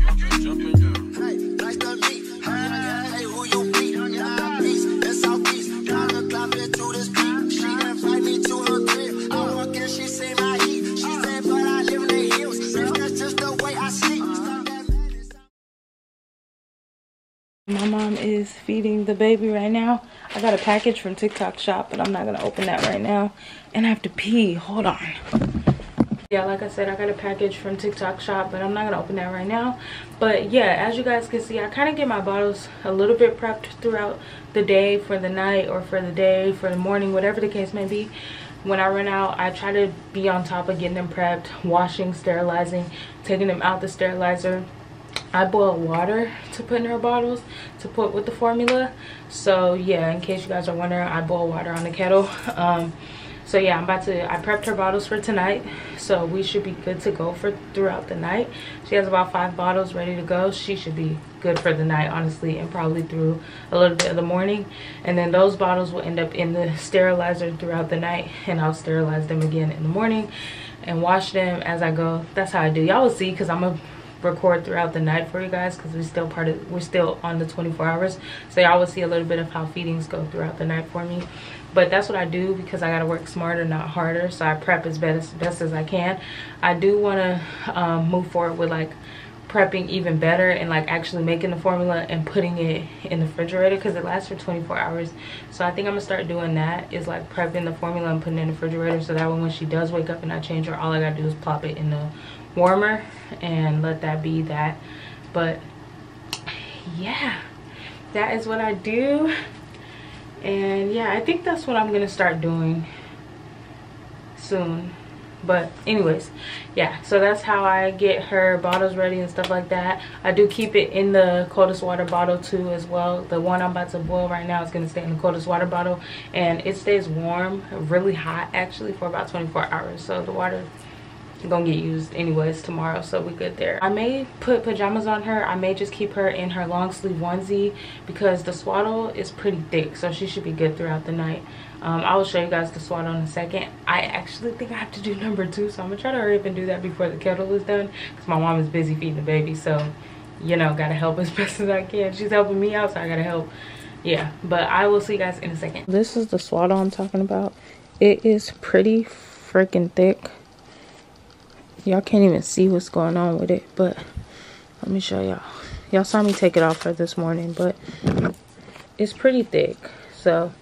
jumping, jumping. Hey, nice to meet. Hey, you be? Yeah, peace. It's Southeast. Got a club into this beat. She invite me to her crib. I walk in, she say my heat. She said, but I live in the hills. My mom is feeding the baby right now. I got a package from TikTok shop, but I'm not gonna open that right now. And I have to pee, hold on. Yeah, like I said, I got a package from TikTok shop, but I'm not gonna open that right now. But yeah, as you guys can see, I kind of get my bottles a little bit prepped throughout the day for the night or for the day, for the morning, whatever the case may be. When I run out, I try to be on top of getting them prepped, washing, sterilizing, taking them out the sterilizer, I boil water to put in her bottles to put with the formula. So yeah, in case you guys are wondering, I boil water on the kettle. Um, so yeah, I'm about to, I prepped her bottles for tonight. So we should be good to go for throughout the night. She has about five bottles ready to go. She should be good for the night, honestly, and probably through a little bit of the morning. And then those bottles will end up in the sterilizer throughout the night. And I'll sterilize them again in the morning and wash them as I go. That's how I do. Y'all will see because I'm a record throughout the night for you guys because we're still part of we're still on the 24 hours so y'all will see a little bit of how feedings go throughout the night for me but that's what i do because i got to work smarter not harder. So i prep as best, best as i can. I do want to um, move forward with like prepping even better and like actually making the formula and putting it in the refrigerator because it lasts for 24 hours. So i think i'm gonna start doing that is like prepping the formula and putting it in the refrigerator so that way when she does wake up and i change her all i gotta do is plop it in the warmer and let that be that. But yeah that is what i do and yeah i think that's what i'm gonna start doing soon. But anyways yeah so that's how i get her bottles ready and stuff like that. I do keep it in the coldest water bottle too as well. The one i'm about to boil right now is going to stay in the coldest water bottle. And it stays warm really hot actually for about 24 hours. So the water gonna get used anyways tomorrow so we good there. I may put pajamas on her. I may just keep her in her long sleeve onesie because the swaddle is pretty thick so she should be good throughout the night. Um, i will show you guys the swaddle in a second. I actually think i have to do number two so i'm gonna try to hurry up and do that before the kettle is done because my mom is busy feeding the baby so you know gotta help as best as i can. She's helping me out so i gotta help. Yeah but i will see you guys in a second. This is the swaddle i'm talking about. It is pretty freaking thick y'all can't even see what's going on with it but let me show y'all. Y'all saw me take it off her this morning but it's pretty thick. So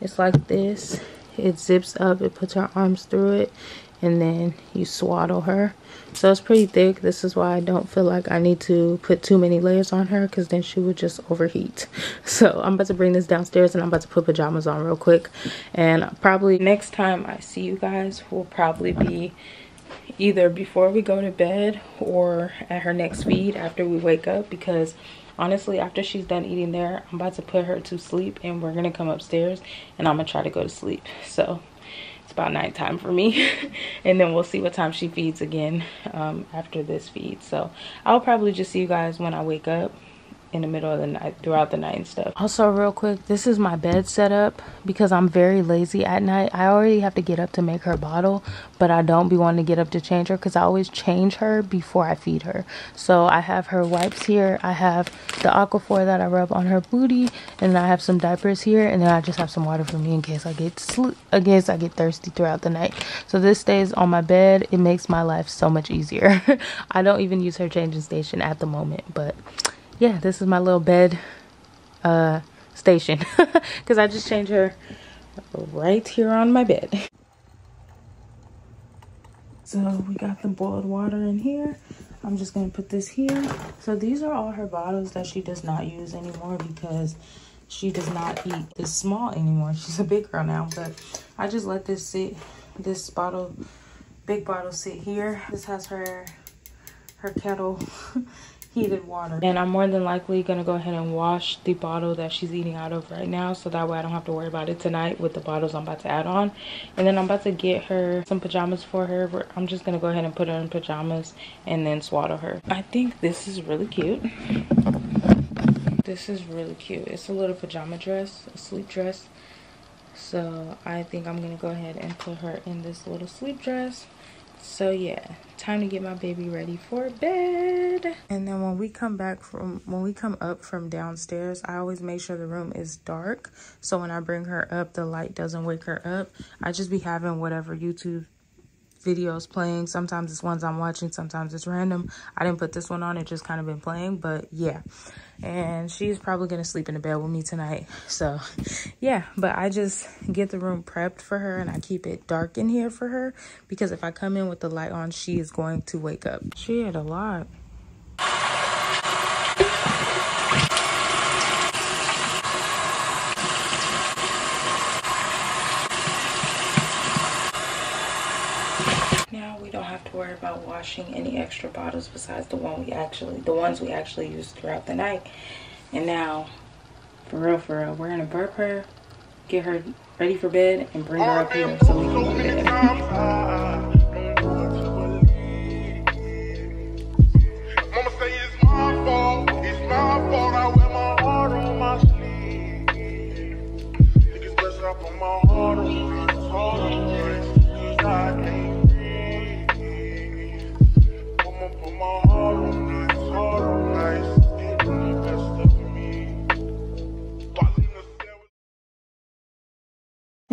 it's like this. It zips up it puts her arms through it and then you swaddle her. So it's pretty thick. This is why i don't feel like i need to put too many layers on her because then she would just overheat. So i'm about to bring this downstairs and i'm about to put pajamas on real quick. And probably next time i see you guys will probably be either before we go to bed or at her next feed after we wake up because honestly after she's done eating there i'm about to put her to sleep and we're gonna come upstairs and i'm gonna try to go to sleep. So it's about nighttime for me. And then we'll see what time she feeds again um, after this feed. So i'll probably just see you guys when i wake up in the middle of the night throughout the night and stuff. Also real quick this is my bed setup. Because i'm very lazy at night i already have to get up to make her bottle but i don't be wanting to get up to change her because i always change her before i feed her. So i have her wipes here i have the aquaphor that i rub on her booty and i have some diapers here and then i just have some water for me in case i get in case i get thirsty throughout the night. So this stays on my bed it makes my life so much easier. I don't even use her changing station at the moment but yeah, this is my little bed uh, station because I just changed her right here on my bed. So we got the boiled water in here. I'm just going to put this here. So these are all her bottles that she does not use anymore because she does not eat this small anymore. She's a big girl now, but I just let this sit, this bottle, big bottle sit here. This has her, her kettle heated water. And I'm more than likely gonna go ahead and wash the bottle that she's eating out of right now so that way I don't have to worry about it tonight with the bottles I'm about to add on. And then I'm about to get her some pajamas for her. I'm just gonna go ahead and put her in pajamas and then swaddle her. I think this is really cute. This is really cute. It's a little pajama dress, a sleep dress. So I think I'm gonna go ahead and put her in this little sleep dress so yeah time to get my baby ready for bed. And then when we come back from when we come up from downstairs i always make sure the room is dark. So when i bring her up the light doesn't wake her up. I just be having whatever youtube videos playing. Sometimes it's ones i'm watching sometimes it's random. I didn't put this one on it just kind of been playing but yeah. And she's probably gonna sleep in the bed with me tonight so yeah. But i just get the room prepped for her and i keep it dark in here for her because if i come in with the light on she is going to wake up. She had a lot now we don't have to worry about washing any extra bottles besides the one we actually the ones we actually use throughout the night. And now for real for real we're gonna burp her get her ready for bed and bring her up here so we can to bed. Mama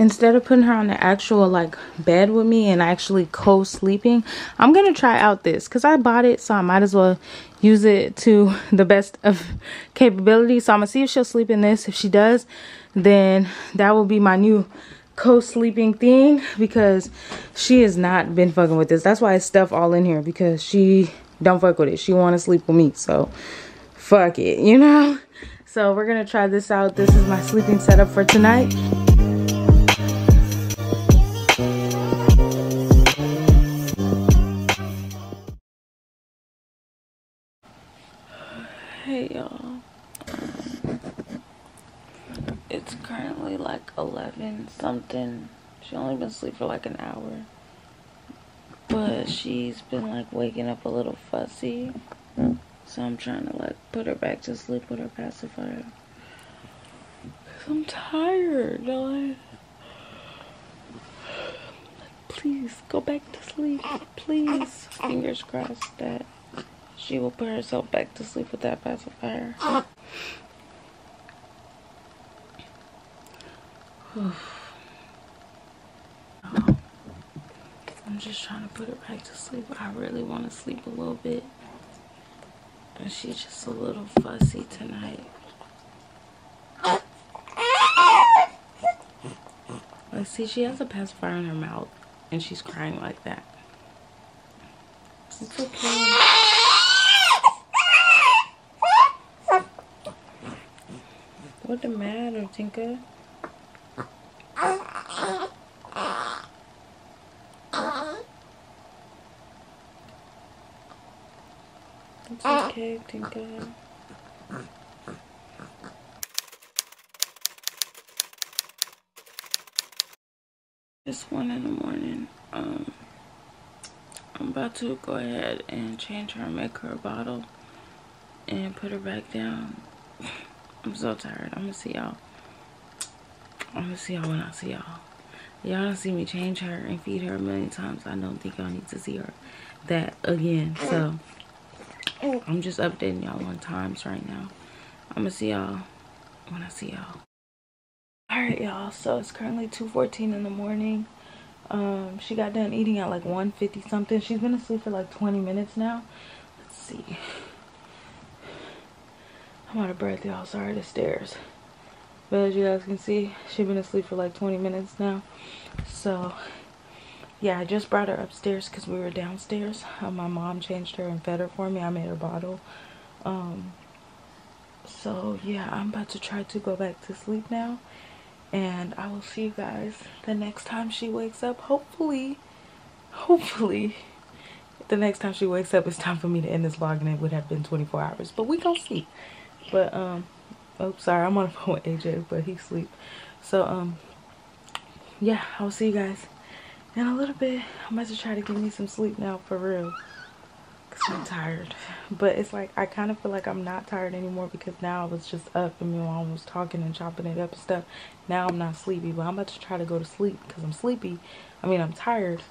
instead of putting her on the actual like bed with me and actually co-sleeping i'm gonna try out this. Because i bought it so i might as well use it to the best of capability so i'm gonna see if she'll sleep in this. If she does then that will be my new co-sleeping thing because she has not been fucking with this. That's why it's stuff all in here because she don't fuck with it. She want to sleep with me so fuck it you know? So we're gonna try this out. This is my sleeping setup for tonight Y'all. It's currently like 11 something. She only been asleep for like an hour. But she's been like waking up a little fussy. So I'm trying to like put her back to sleep with her pacifier. Cause I'm tired, like. Please go back to sleep. Please. Fingers crossed that she will put herself back to sleep with that pacifier. I'm just trying to put her back to sleep. I really want to sleep a little bit. But she's just a little fussy tonight. Like, see, she has a pacifier in her mouth. And she's crying like that. It's okay. What the matter, Tinka? It's okay, Tinka. It's one in the morning. Um, I'm about to go ahead and change her, make her a bottle. and put her back down. I'm so tired. I'm gonna see y'all. I'm gonna see y'all when I see y'all. Y'all don't see me change her and feed her a million times. I don't think y'all need to see her that again. So I'm just updating y'all on times right now. I'm gonna see y'all when I see y'all. Alright y'all, so it's currently 2.14 in the morning. Um, she got done eating at like 1.50 something. She's been asleep for like 20 minutes now. Let's see. I'm out of breath y'all, sorry the stairs. But as you guys can see, she's been asleep for like 20 minutes now. So yeah, I just brought her upstairs because we were downstairs. Uh, my mom changed her and fed her for me. I made her bottle. Um, so yeah, I'm about to try to go back to sleep now. And I will see you guys the next time she wakes up. Hopefully, hopefully, the next time she wakes up, it's time for me to end this vlog and it would have been 24 hours. But we gonna see. But, um, oh, sorry, I'm on the phone with AJ, but he's asleep. So, um, yeah, I'll see you guys in a little bit. I'm about to try to get me some sleep now for real. Because I'm tired. But it's like, I kind of feel like I'm not tired anymore because now I was just up and my mom was talking and chopping it up and stuff. Now I'm not sleepy, but I'm about to try to go to sleep because I'm sleepy. I mean, I'm tired.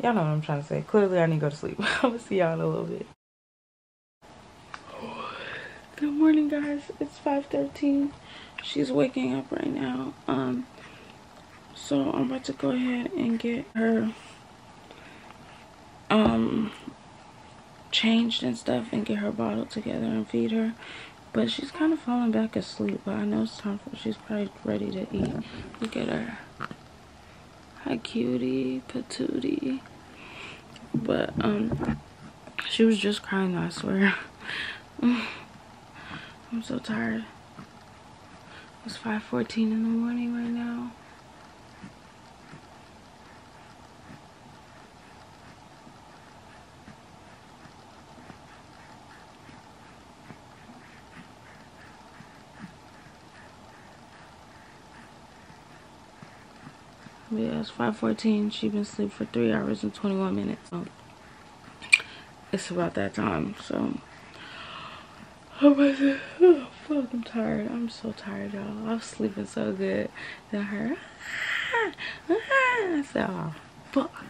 Y'all know what I'm trying to say. Clearly, I need to go to sleep. I'm going to see y'all in a little bit. Good morning, guys. It's 5.13. She's waking up right now. Um, so I'm about to go ahead and get her um changed and stuff and get her bottle together and feed her. But she's kind of falling back asleep. But I know it's time for she's probably ready to eat. Look at her. Hi cutie, patootie. But um she was just crying I swear. I'm so tired. It's 5.14 in the morning right now. Yeah, it's 5.14. She's been asleep for 3 hours and 21 minutes. So it's about that time. So oh, my oh fuck, I'm tired. I'm so tired, y'all. I was sleeping so good. Then I heard, ah, ah. Oh, fuck.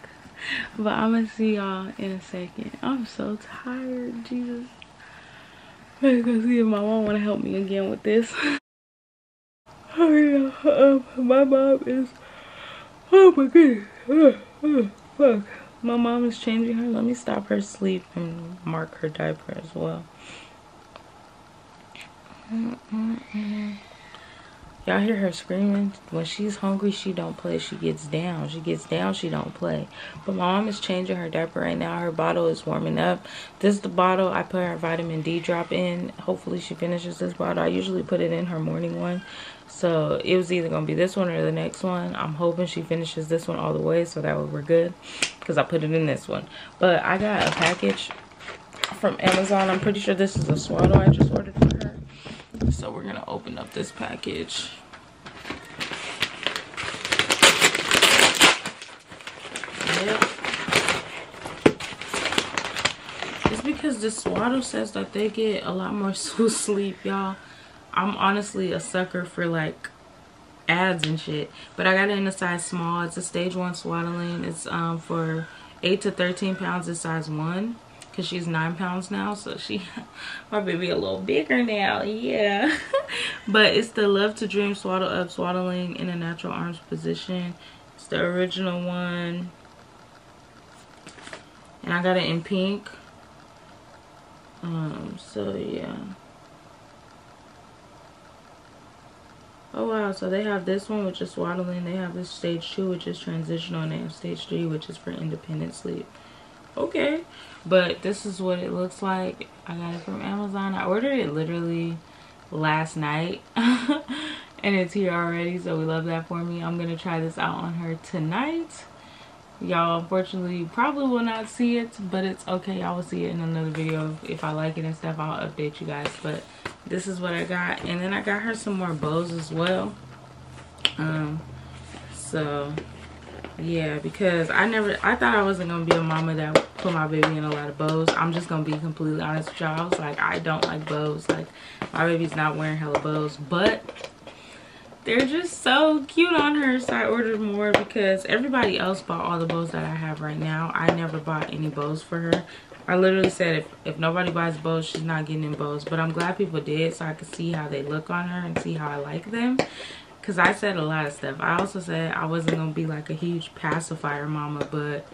But I'm gonna see y'all in a second. I'm so tired, Jesus. I'm gonna see if my mom wanna help me again with this. oh yeah, um, my mom is Oh my goodness. Oh, oh, fuck. My mom is changing her. Let me stop her sleep and mark her diaper as well. Y'all hear her screaming? When she's hungry, she don't play. She gets down. She gets down, she don't play. But my mom is changing her diaper right now. Her bottle is warming up. This is the bottle I put her vitamin D drop in. Hopefully she finishes this bottle. I usually put it in her morning one. So it was either going to be this one or the next one. I'm hoping she finishes this one all the way so that way we're good. Because I put it in this one. But I got a package from Amazon. I'm pretty sure this is a swaddle I just ordered for her. So we're gonna open up this package. Yep. It's because the swaddle says that they get a lot more sleep, y'all. I'm honestly a sucker for like ads and shit. But I got it in a size small. It's a stage one swaddling. It's um for 8 to 13 pounds is size 1 because she's nine pounds now so she my baby a little bigger now yeah. But it's the love to dream swaddle up swaddling in a natural arms position. It's the original one. And i got it in pink. Um so yeah. Oh wow. So they have this one which is swaddling. They have this stage two which is transitional. And they have stage three which is for independent sleep. Okay but this is what it looks like. I got it from amazon. I ordered it literally last night. And it's here already so we love that for me. I'm gonna try this out on her tonight. Y'all unfortunately probably will not see it but it's okay. Y'all will see it in another video if i like it and stuff. I'll update you guys. But this is what i got. And then i got her some more bows as well. Um so yeah because i never i thought i wasn't gonna be a mama that put my baby in a lot of bows. I'm just gonna be completely honest with y'all. Like, I don't like bows. Like my baby's not wearing hella bows, but they're just so cute on her. So I ordered more because everybody else bought all the bows that I have right now. I never bought any bows for her. I literally said if, if nobody buys bows, she's not getting in bows. But I'm glad people did so I could see how they look on her and see how I like them. Because I said a lot of stuff. I also said I wasn't going to be like a huge pacifier mama. But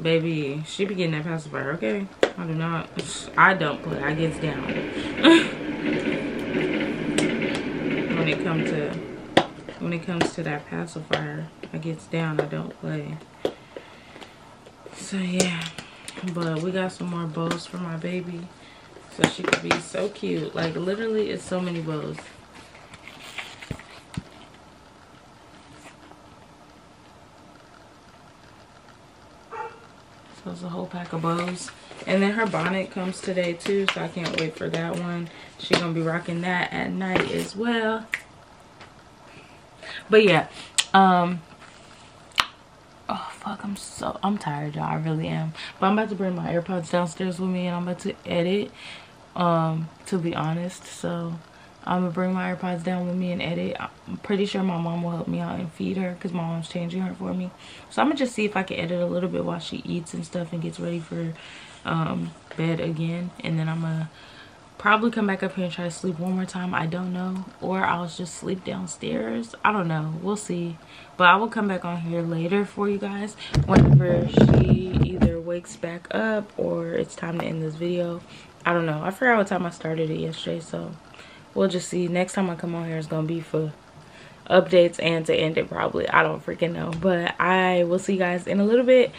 baby, she be getting that pacifier, okay? I do not. I don't play. I gets down. when it comes to when it comes to that pacifier, I gets down. I don't play. So yeah but we got some more bows for my baby so she could be so cute like literally it's so many bows it's a whole pack of bows. And then her bonnet comes today too so i can't wait for that one. She's gonna be rocking that at night as well. But yeah um oh fuck i'm so i'm tired y'all i really am. But i'm about to bring my airpods downstairs with me and i'm about to edit um to be honest so i'm gonna bring my airpods down with me and edit. I'm pretty sure my mom will help me out and feed her because my mom's changing her for me. So i'm gonna just see if i can edit a little bit while she eats and stuff and gets ready for um bed again. And then i'm gonna probably come back up here and try to sleep one more time. I don't know. Or i'll just sleep downstairs. I don't know. We'll see. But i will come back on here later for you guys whenever she either wakes back up or it's time to end this video. I don't know. I forgot what time i started it yesterday so we'll just see next time i come on here is gonna be for updates and to end it probably i don't freaking know but i will see you guys in a little bit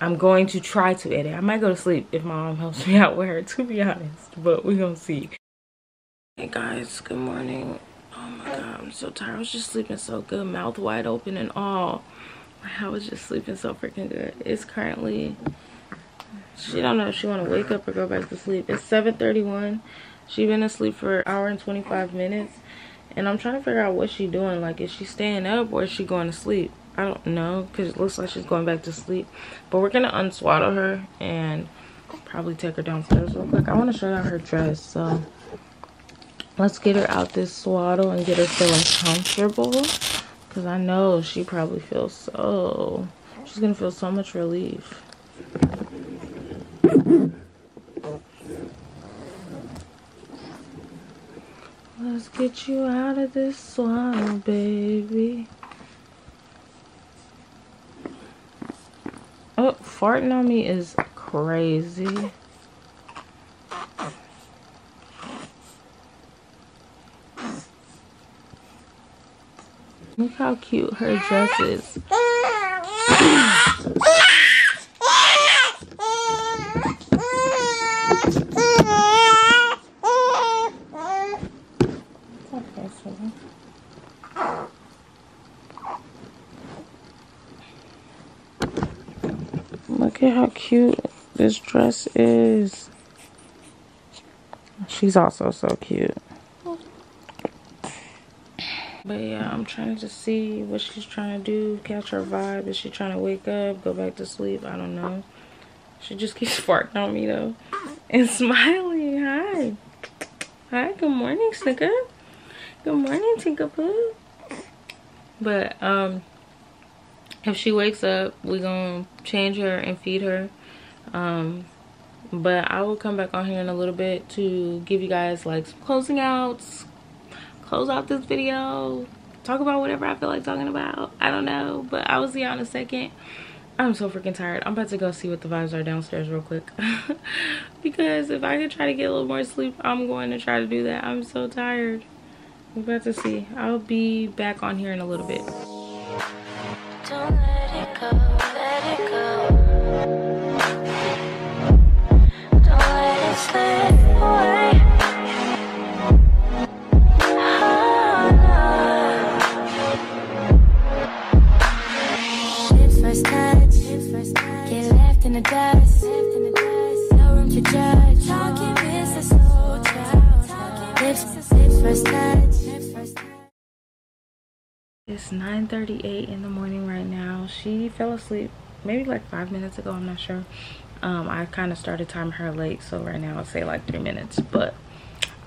I'm going to try to edit. I might go to sleep if my mom helps me out with her, to be honest. But we're to see. Hey guys, good morning. Oh my god, I'm so tired. I was just sleeping so good, mouth wide open and all. I was just sleeping so freaking good. It's currently, she don't know if she want to wake up or go back to sleep. It's 7.31. She been asleep for an hour and 25 minutes. And I'm trying to figure out what she doing. Like, is she staying up or is she going to sleep? I don't know because it looks like she's going back to sleep. But we're to unswaddle her and probably take her downstairs real quick. I want to show you her dress. So let's get her out this swaddle and get her feeling comfortable. Because I know she probably feels so... She's to feel so much relief. Let's get you out of this swaddle, baby. Oh, farting on me is crazy. Look how cute her dress is. Okay, so Look at how cute this dress is. She's also so cute. But yeah, I'm trying to see what she's trying to do, catch her vibe. Is she trying to wake up, go back to sleep? I don't know. She just keeps farting on me though. And smiling. Hi. Hi, good morning, Snicker. Good morning, Tinkerpoo. But um if she wakes up we're gonna change her and feed her um but i will come back on here in a little bit to give you guys like some closing outs close out this video talk about whatever i feel like talking about. I don't know but i will see y'all in a second. I'm so freaking tired. I'm about to go see what the vibes are downstairs real quick. Because if i could try to get a little more sleep i'm going to try to do that. I'm so tired. We're about to see. I'll be back on here in a little bit the dust. No room to judge. Talking down. Lips, lips first touch. It's 9:38 in the morning right now. She fell asleep maybe like five minutes ago. I'm not sure. Um, I kind of started timing her late, so right now I'll say like three minutes. But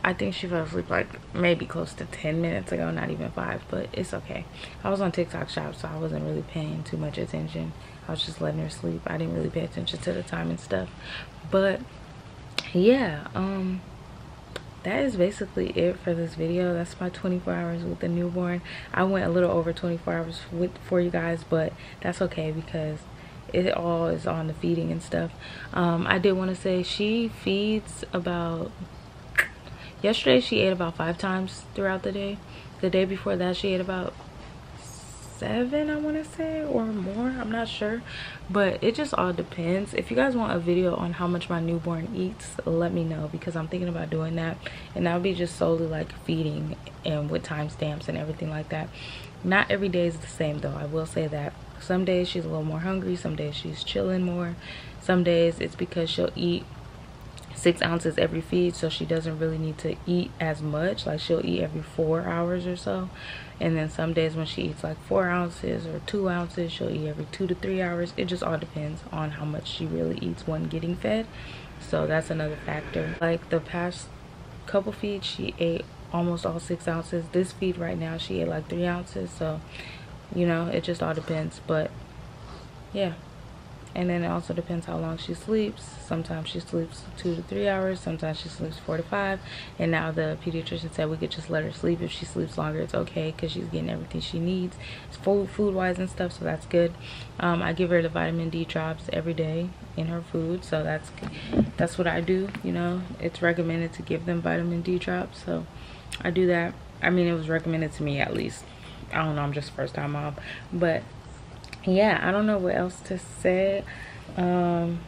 I think she fell asleep like maybe close to 10 minutes ago, not even five, but it's okay. I was on TikTok shop, so I wasn't really paying too much attention. I was just letting her sleep. I didn't really pay attention to the time and stuff. But yeah, um, that is basically it for this video. That's my 24 hours with the newborn. I went a little over 24 hours with for you guys, but that's okay because it all is on the feeding and stuff. Um, I did want to say she feeds about yesterday she ate about five times throughout the day the day before that she ate about seven i want to say or more i'm not sure. But it just all depends. If you guys want a video on how much my newborn eats let me know because i'm thinking about doing that. And that'll be just solely like feeding and with timestamps and everything like that. Not every day is the same though i will say that. Some days she's a little more hungry some days she's chilling more. Some days it's because she'll eat six ounces every feed so she doesn't really need to eat as much. Like she'll eat every four hours or so and then some days when she eats like four ounces or two ounces she'll eat every two to three hours. It just all depends on how much she really eats when getting fed. So that's another factor. Like the past couple feeds she ate almost all six ounces. This feed right now she ate like three ounces. So you know it just all depends. But yeah and then it also depends how long she sleeps. Sometimes she sleeps two to three hours sometimes she sleeps four to five. And now the pediatrician said we could just let her sleep if she sleeps longer. It's okay because she's getting everything she needs food food wise and stuff so that's good. Um, i give her the vitamin d drops every day in her food so that's that's what i do you know? It's recommended to give them vitamin d drops so i do that. I mean it was recommended to me at least. I don't know i'm just first time mom but yeah i don't know what else to say. Um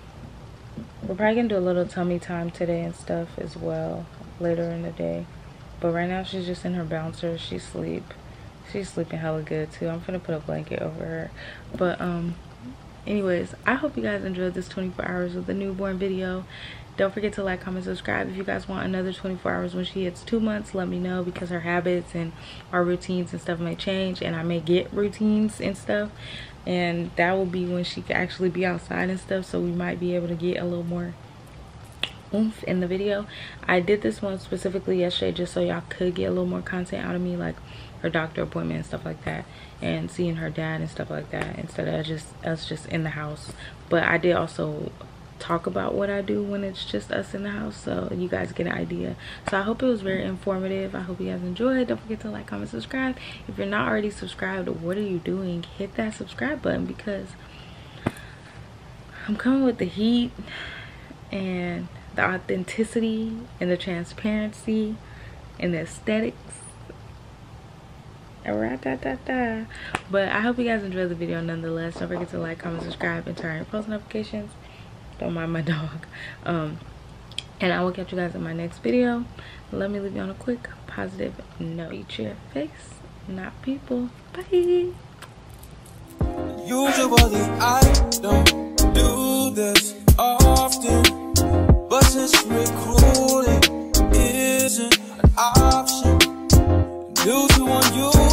we're probably gonna do a little tummy time today and stuff as well later in the day. But right now she's just in her bouncer. She's sleep. She's sleeping hella good too. I'm gonna put a blanket over her. But um anyways i hope you guys enjoyed this 24 hours of the newborn video don't forget to like comment subscribe. If you guys want another 24 hours when she hits two months let me know because her habits and our routines and stuff may change and i may get routines and stuff. And that will be when she can actually be outside and stuff so we might be able to get a little more oomph in the video. I did this one specifically yesterday just so y'all could get a little more content out of me like her doctor appointment and stuff like that and seeing her dad and stuff like that instead of just us just in the house. But i did also talk about what I do when it's just us in the house so you guys get an idea. So I hope it was very informative. I hope you guys enjoyed. Don't forget to like, comment, subscribe. If you're not already subscribed, what are you doing? Hit that subscribe button because I'm coming with the heat and the authenticity and the transparency and the aesthetics but i hope you guys enjoyed the video nonetheless don't forget to like comment subscribe and turn on post notifications don't mind my dog. Um and i will catch you guys in my next video. Let me leave you on a quick positive note eat your face not people. Bye. Usually I don't do this often, but since recruiting isn't an option, due to unusual